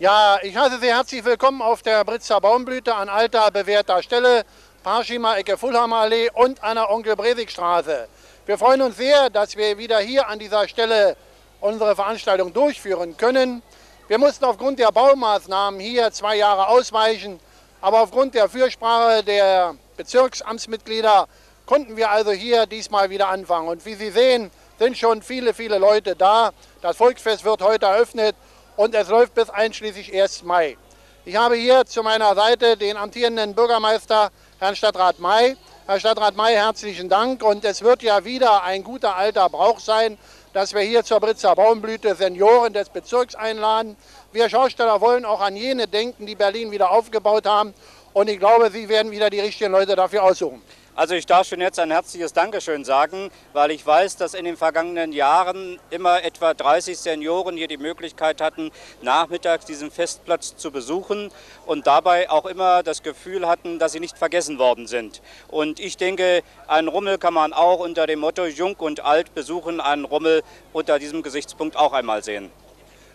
Ja, ich heiße Sie herzlich willkommen auf der Britzer Baumblüte an alter, bewährter Stelle, Parschima, Ecke Fulhammer Allee und an der Onkel Bresig Straße. Wir freuen uns sehr, dass wir wieder hier an dieser Stelle unsere Veranstaltung durchführen können. Wir mussten aufgrund der Baumaßnahmen hier zwei Jahre ausweichen, aber aufgrund der Fürsprache der Bezirksamtsmitglieder konnten wir also hier diesmal wieder anfangen. Und wie Sie sehen, sind schon viele, viele Leute da. Das Volksfest wird heute eröffnet und es läuft bis einschließlich 1. Mai. Ich habe hier zu meiner Seite den amtierenden Bürgermeister, Herrn Stadtrat May. Herr Stadtrat May, herzlichen Dank. Und es wird ja wieder ein guter alter Brauch sein, dass wir hier zur Britzer Baumblüte Senioren des Bezirks einladen. Wir Schausteller wollen auch an jene denken, die Berlin wieder aufgebaut haben. Und ich glaube, Sie werden wieder die richtigen Leute dafür aussuchen. Also ich darf schon jetzt ein herzliches Dankeschön sagen, weil ich weiß, dass in den vergangenen Jahren immer etwa 30 Senioren hier die Möglichkeit hatten, nachmittags diesen Festplatz zu besuchen und dabei auch immer das Gefühl hatten, dass sie nicht vergessen worden sind. Und ich denke, einen Rummel kann man auch unter dem Motto Jung und Alt besuchen, einen Rummel unter diesem Gesichtspunkt auch einmal sehen.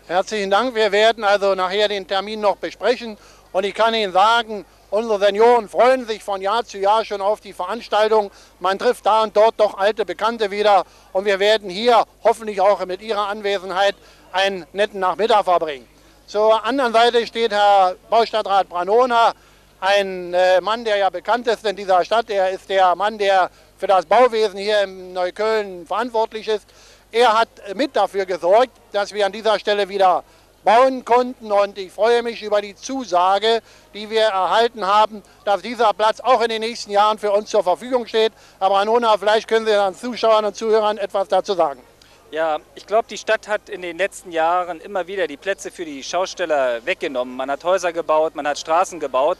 Herzlichen Dank. Wir werden also nachher den Termin noch besprechen. Und ich kann Ihnen sagen, Unsere Senioren freuen sich von Jahr zu Jahr schon auf die Veranstaltung. Man trifft da und dort doch alte Bekannte wieder. Und wir werden hier hoffentlich auch mit Ihrer Anwesenheit einen netten Nachmittag verbringen. Zur anderen Seite steht Herr Baustadtrat Branona, ein äh, Mann, der ja bekannt ist in dieser Stadt. Er ist der Mann, der für das Bauwesen hier in Neukölln verantwortlich ist. Er hat mit dafür gesorgt, dass wir an dieser Stelle wieder bauen konnten. Und ich freue mich über die Zusage, die wir erhalten haben, dass dieser Platz auch in den nächsten Jahren für uns zur Verfügung steht. Aber Anona, vielleicht können Sie den Zuschauern und Zuhörern etwas dazu sagen. Ja, ich glaube, die Stadt hat in den letzten Jahren immer wieder die Plätze für die Schausteller weggenommen. Man hat Häuser gebaut, man hat Straßen gebaut.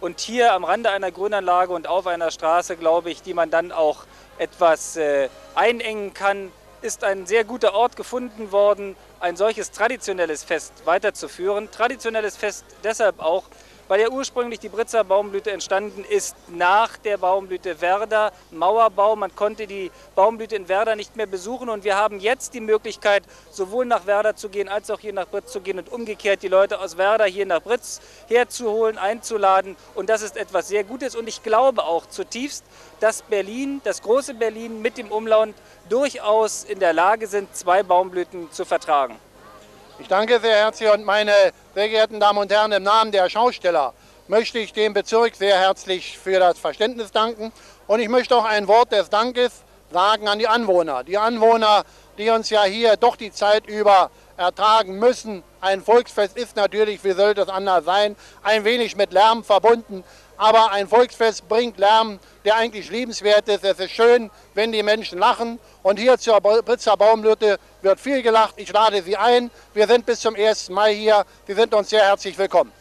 Und hier am Rande einer Grünanlage und auf einer Straße, glaube ich, die man dann auch etwas äh, einengen kann, ist ein sehr guter Ort gefunden worden, ein solches traditionelles Fest weiterzuführen. Traditionelles Fest deshalb auch, weil ja ursprünglich die Britzer Baumblüte entstanden ist nach der Baumblüte Werder, Mauerbau. Man konnte die Baumblüte in Werder nicht mehr besuchen und wir haben jetzt die Möglichkeit, sowohl nach Werder zu gehen, als auch hier nach Britz zu gehen und umgekehrt die Leute aus Werder hier nach Britz herzuholen, einzuladen. Und das ist etwas sehr Gutes und ich glaube auch zutiefst, dass Berlin, das große Berlin mit dem Umland durchaus in der Lage sind, zwei Baumblüten zu vertragen. Ich danke sehr herzlich und meine sehr geehrten Damen und Herren, im Namen der Schausteller möchte ich dem Bezirk sehr herzlich für das Verständnis danken. Und ich möchte auch ein Wort des Dankes sagen an die Anwohner. Die Anwohner, die uns ja hier doch die Zeit über ertragen müssen. Ein Volksfest ist natürlich, wie sollte es anders sein, ein wenig mit Lärm verbunden. Aber ein Volksfest bringt Lärm, der eigentlich liebenswert ist. Es ist schön, wenn die Menschen lachen. Und hier zur Britzer Baumlütte wird viel gelacht. Ich lade Sie ein. Wir sind bis zum 1. Mai hier. Sie sind uns sehr herzlich willkommen.